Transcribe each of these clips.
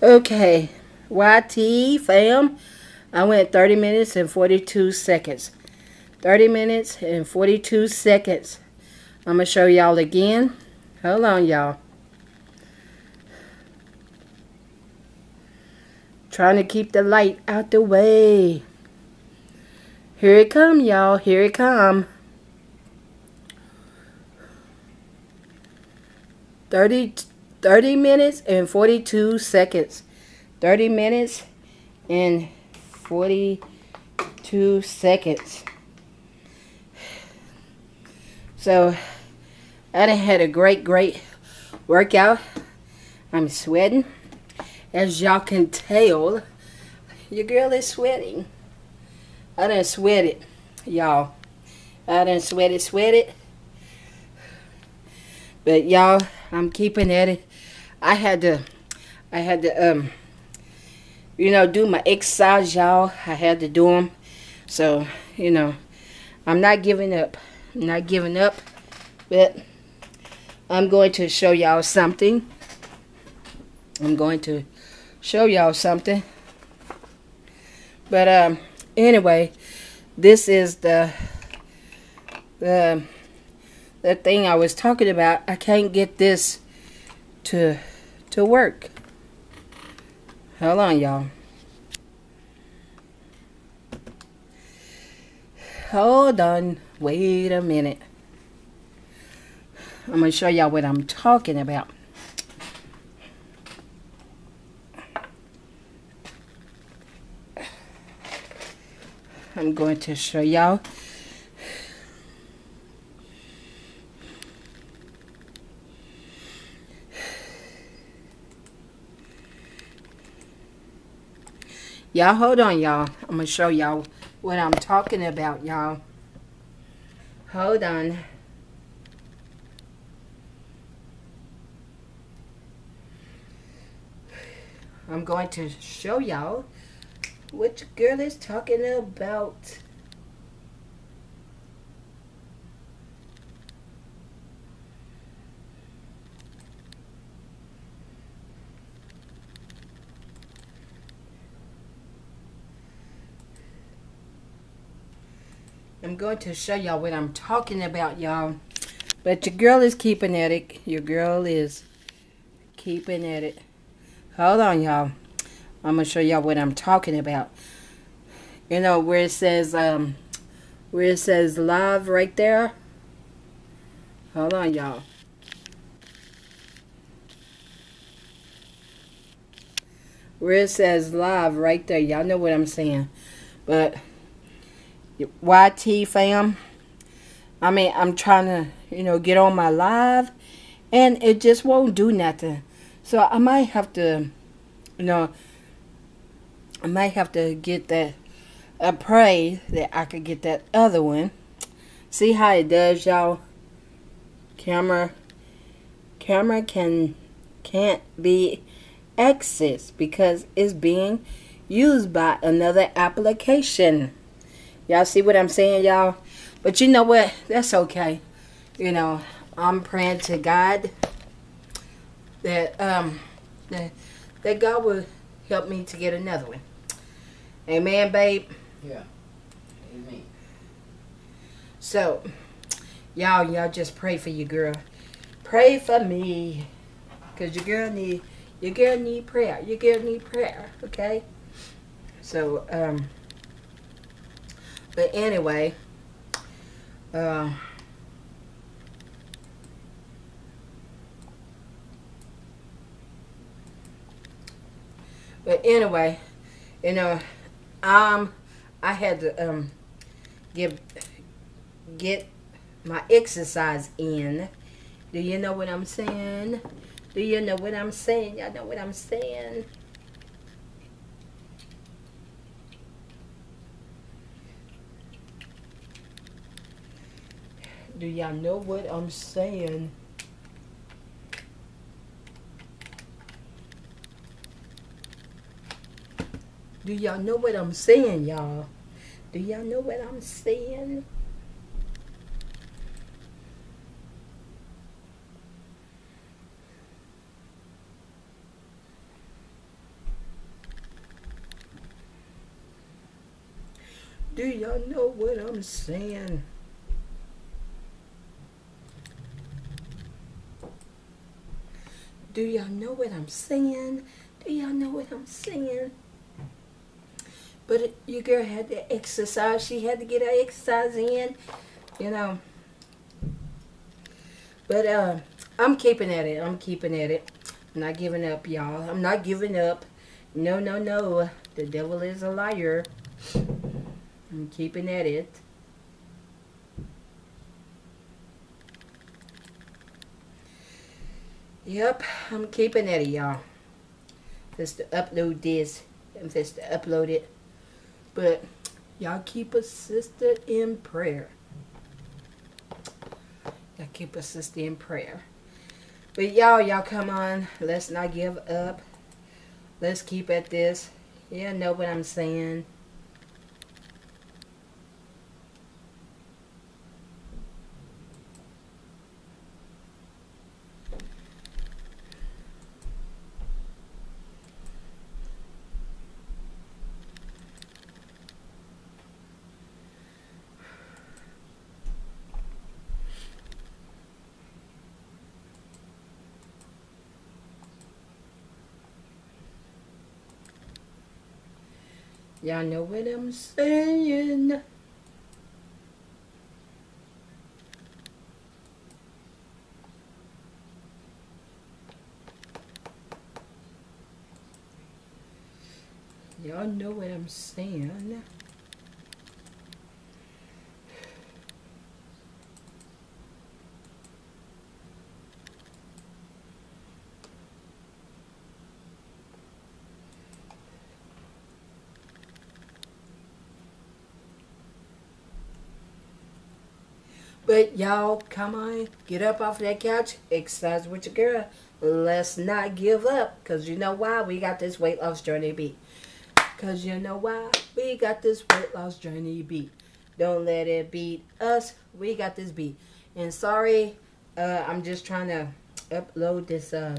Okay, YT fam, I went 30 minutes and 42 seconds. 30 minutes and 42 seconds. I'm going to show y'all again. Hold on, y'all. Trying to keep the light out the way. Here it come, y'all. Here it come. 30, 30 minutes and 42 seconds. 30 minutes and 42 seconds. So, I done had a great, great workout. I'm sweating. As y'all can tell, your girl is sweating. I done sweat it, y'all. I done sweat it, sweat it. But y'all, I'm keeping at it. I had to, I had to, um, you know, do my exercise, y'all. I had to do them. So, you know, I'm not giving up. I'm not giving up. But I'm going to show y'all something. I'm going to show y'all something. But, um, anyway, this is the, the, the thing I was talking about, I can't get this to to work. Hold on, y'all. Hold on. Wait a minute. I'm going to show y'all what I'm talking about. I'm going to show y'all Y'all hold on, y'all. I'm going to show y'all what I'm talking about, y'all. Hold on. I'm going to show y'all what girl is talking about. I'm going to show y'all what I'm talking about, y'all. But your girl is keeping at it. Your girl is keeping at it. Hold on, y'all. I'm going to show y'all what I'm talking about. You know, where it says, um, where it says live right there. Hold on, y'all. Where it says live right there. Y'all know what I'm saying. But YT fam. I mean, I'm trying to, you know, get on my live and it just won't do nothing. So I might have to, you know, I might have to get that. I pray that I could get that other one. See how it does, y'all? Camera, camera can, can't be accessed because it's being used by another application. Y'all see what I'm saying, y'all? But you know what? That's okay. You know, I'm praying to God that um that, that God will help me to get another one. Amen, babe. Yeah. Amen. So, y'all, y'all just pray for your girl. Pray for me, cause your girl need your girl need prayer. Your girl need prayer. Okay. So, um. But anyway, uh, but anyway, you know, um, I had to um give get my exercise in. Do you know what I'm saying? Do you know what I'm saying? Y'all know what I'm saying? Do y'all know what I'm saying? Do y'all know what I'm saying, y'all? Do y'all know what I'm saying? Do y'all know what I'm saying? Do y'all know what I'm saying? Do y'all know what I'm saying? But your girl had to exercise. She had to get her exercise in, you know. But uh, I'm keeping at it. I'm keeping at it. I'm not giving up, y'all. I'm not giving up. No, no, no. The devil is a liar. I'm keeping at it. Yep, I'm keeping at it, y'all. Just to upload this. and just to upload it. But y'all keep a sister in prayer. Y'all keep a sister in prayer. But y'all, y'all come on. Let's not give up. Let's keep at this. Yeah, know what I'm saying. Y'all know what I'm saying. Y'all know what I'm saying. But y'all, come on, get up off that couch, exercise with your girl. Let's not give up, because you know why? We got this weight loss journey beat. Because you know why? We got this weight loss journey beat. Don't let it beat us. We got this beat. And sorry, uh, I'm just trying to upload this uh,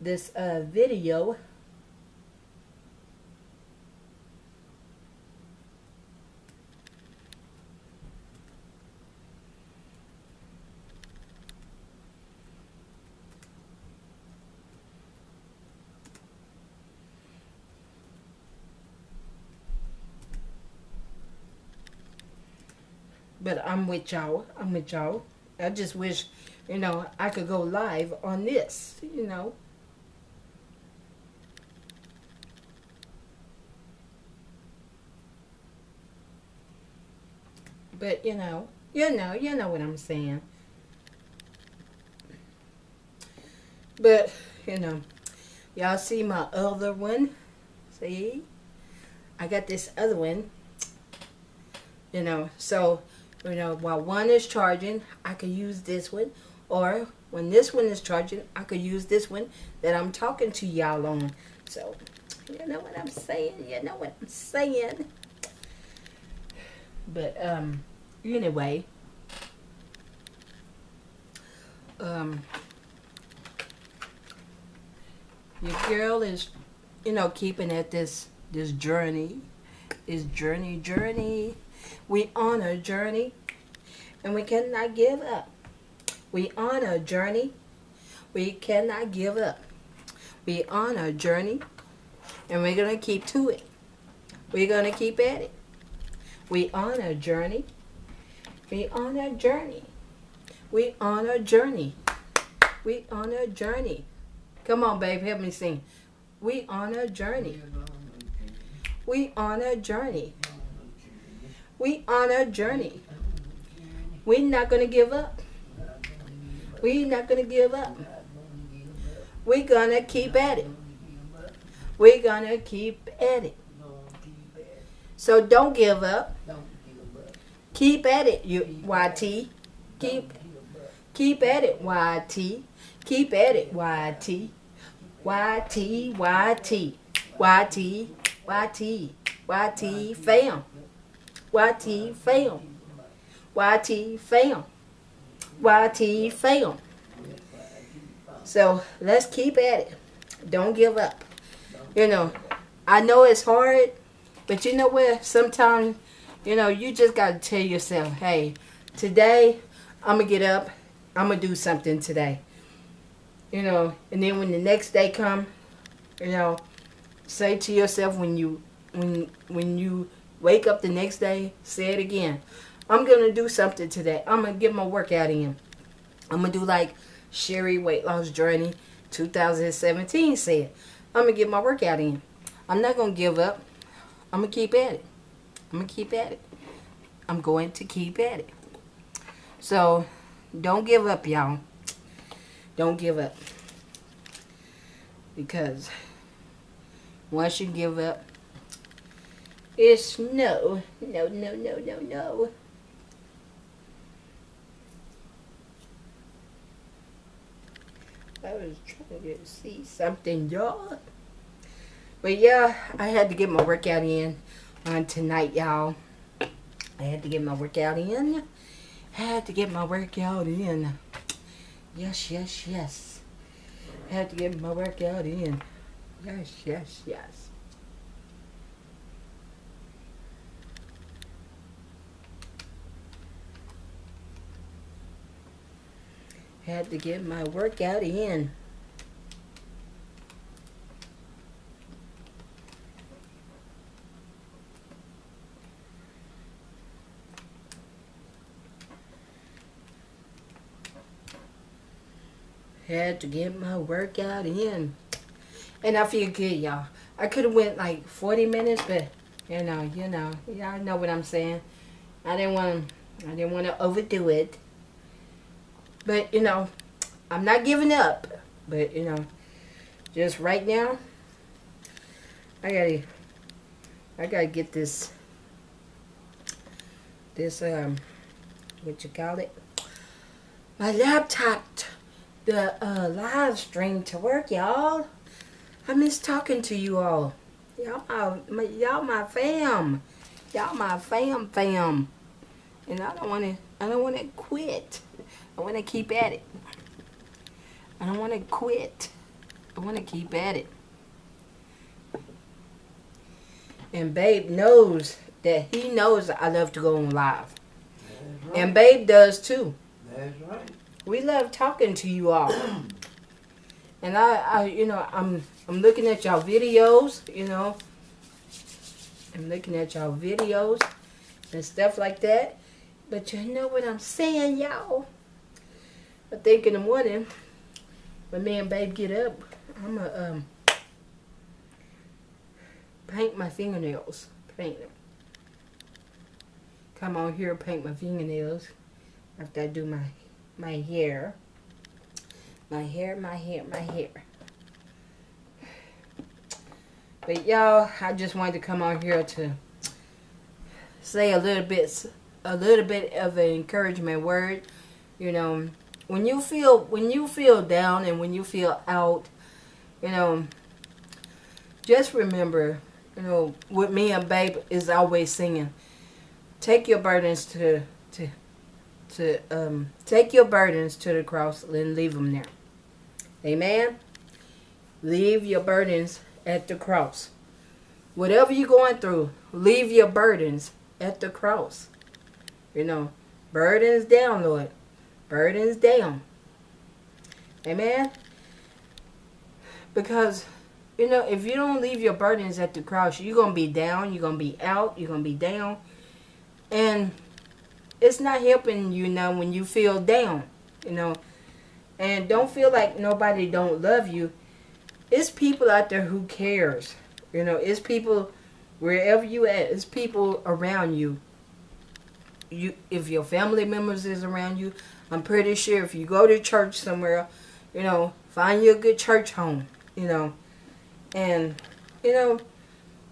this uh, video But I'm with y'all. I'm with y'all. I just wish, you know, I could go live on this, you know. But, you know, you know, you know what I'm saying. But, you know, y'all see my other one? See? I got this other one. You know, so you know, while one is charging, I could use this one. Or when this one is charging, I could use this one that I'm talking to y'all on. So, you know what I'm saying? You know what I'm saying? But, um, anyway. Um, your girl is, you know, keeping at this, this journey. This journey, journey we on a journey and we cannot give up. We on a journey. We cannot give up. We on a journey and we're going to keep to it. We're going to keep at it. We on a journey. We on a journey. We on a journey. We on a journey. Come on, babe, help me sing. We on a journey. We on a journey. We on a journey. We're not to give up. We're not to give up. Going to keep at it. Going to keep at it. So don't give up. Keep at it, you YT. Keep keep at it, YT. Keep at it, YT. YT, YT. YT, YT. YT, fam. YT fail. YT fail. YT fail. So let's keep at it. Don't give up. You know, I know it's hard, but you know what? Sometimes You know, you just got to tell yourself, hey, today I'm going to get up. I'm going to do something today. You know, and then when the next day come, you know, say to yourself when you when when you wake up the next day, say it again. I'm gonna do something today. I'm gonna get my workout in. I'm gonna do like Cherrie Weight Loss Journey 2017 said. I'm gonna get my workout in. I'm not gonna give up. I'm gonna keep at it. I'm gonna keep at it. I'm going to keep at it. So don't give up, y'all. Don't give up. Because once you give up, it's no, no, no, no, no, no. I was trying to see something, y'all. But yeah, I had to get my workout in on tonight, y'all. I had to get my workout in. Had to get my workout in. Yes, yes, yes. Had to get my workout in. Yes, yes, yes. Had to get my workout in. Had to get my workout in. And I feel good, y'all. I could have went like 40 minutes, but you know, you know, y'all know what I'm saying. I didn't want to, I didn't want to overdo it. But you know, I'm not giving up. But you know, just right now, I gotta, I gotta get this, this um, what you call it, my laptop, the uh, live stream to work, y'all. I miss talking to you all. Y'all my, my y'all my fam. Y'all my fam fam. And I don't wanna I don't wanna quit. I wanna keep at it. I don't wanna quit. I wanna keep at it. And Babe knows that he knows I love to go on live. Right. And Babe does too. That's right. We love talking to you all. and I, I you know, I'm I'm looking at y'all videos, you know. I'm looking at y'all videos and stuff like that. But you know what I'm saying, y'all? I think in the morning, when me and babe get up, I'm going to um, paint my fingernails. Paint them. Come on here, paint my fingernails after I do my, my hair. My hair, my hair, my hair. But y'all, I just wanted to come on here to say a little bit, a little bit of an encouragement word. You know, when you feel when you feel down and when you feel out, you know, just remember, you know, with me and Babe is always singing. Take your burdens to to to um take your burdens to the cross and leave them there. Amen. Leave your burdens at the cross. Whatever you're going through, leave your burdens at the cross. You know, burdens down, Lord. Burdens down. Amen? Because, you know, if you don't leave your burdens at the cross, you're going to be down, you're going to be out, you're going to be down. And it's not helping you now when you feel down, you know. And don't feel like nobody don't love you it's people out there who cares. You know, it's people wherever you at, it's people around you. You if your family members is around you, I'm pretty sure if you go to church somewhere, you know, find you a good church home, you know. And you know,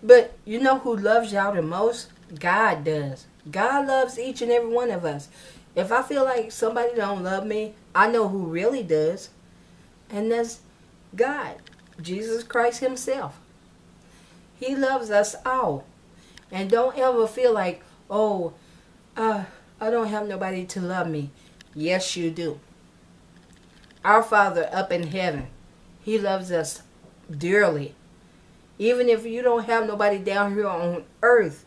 but you know who loves y'all the most? God does. God loves each and every one of us. If I feel like somebody don't love me, I know who really does. And that's God. Jesus Christ himself. He loves us all. And don't ever feel like, oh, uh, I don't have nobody to love me. Yes, you do. Our Father up in heaven, He loves us dearly. Even if you don't have nobody down here on earth,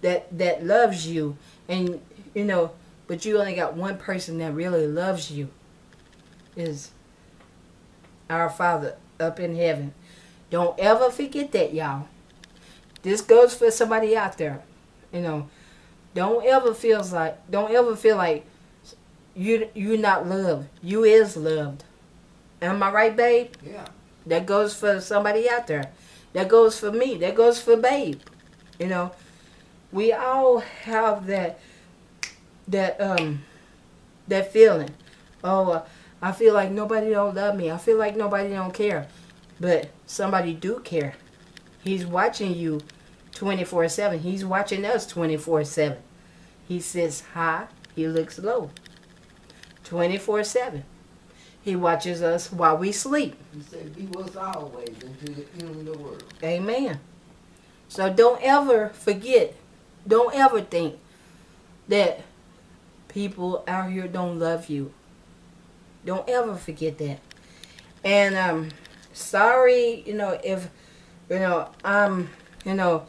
that that loves you and you know but you only got one person that really loves you is our father up in heaven don't ever forget that y'all this goes for somebody out there you know don't ever feels like don't ever feel like you you're not loved you is loved am i right babe Yeah. that goes for somebody out there. That goes for me. That goes for Babe. You know, we all have that that um that feeling. Oh, uh, I feel like nobody don't love me. I feel like nobody don't care. But somebody do care. He's watching you 24/7. He's watching us 24/7. He sits high, he looks low. 24/7. He watches us while we sleep. He said, be with us always until the end of the world. Amen. So don't ever forget, don't ever think that people out here don't love you. Don't ever forget that. And um sorry, you know, if you know, I'm you know,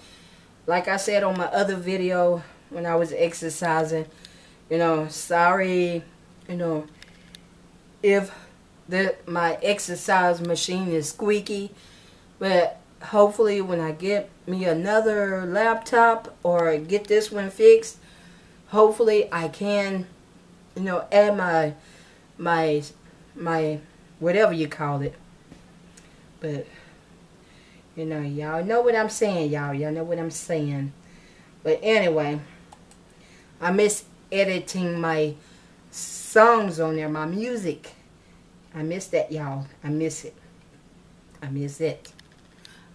like I said on my other video when I was exercising, you know, sorry, you know, if the my exercise machine is squeaky, but hopefully when I get me another laptop or get this one fixed, hopefully I can, you know, add my my my whatever you call it. But you know, y'all know what I'm saying, y'all. Y'all know what I'm saying. But anyway, I miss editing my songs on there, my music. I miss that, y'all. I miss it. I miss it.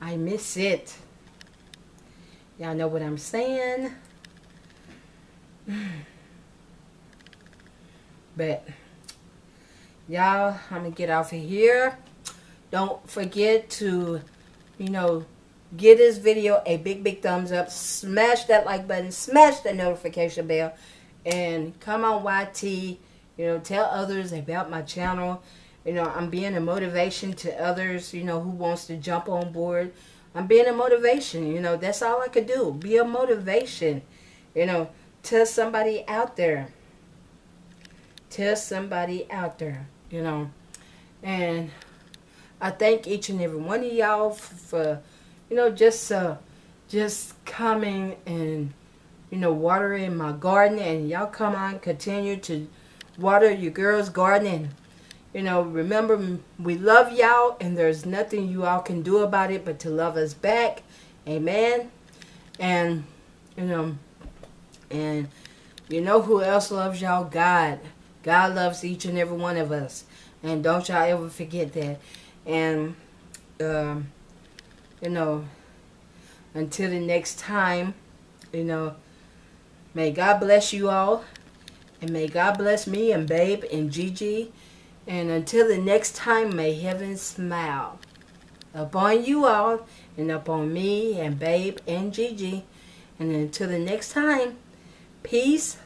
I miss it. Y'all know what I'm saying? But, y'all, I'm to get off of here. Don't forget to, you know, give this video a big, big thumbs up. Smash that like button. Smash that notification bell. And come on, YT. You know, tell others about my channel. You know, I'm being a motivation to others, you know, who wants to jump on board. I'm being a motivation, you know, that's all I could do. Be a motivation, you know, tell somebody out there. Tell somebody out there, you know. And I thank each and every one of y'all for, you know, just uh, just coming and, you know, watering my garden. And y'all come on, continue to water your girl's garden. And, you know, remember, we love y'all, and there's nothing you all can do about it but to love us back. Amen. And, you know, and you know who else loves y'all? God. God loves each and every one of us. And don't y'all ever forget that. And, um, you know, until the next time, you know, may God bless you all. And may God bless me and Babe and Gigi. And until the next time, may heaven smile upon you all and upon me and Babe and Gigi. And until the next time, peace,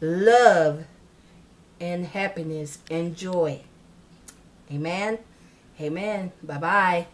love, and happiness and joy. Amen. Amen. Bye bye.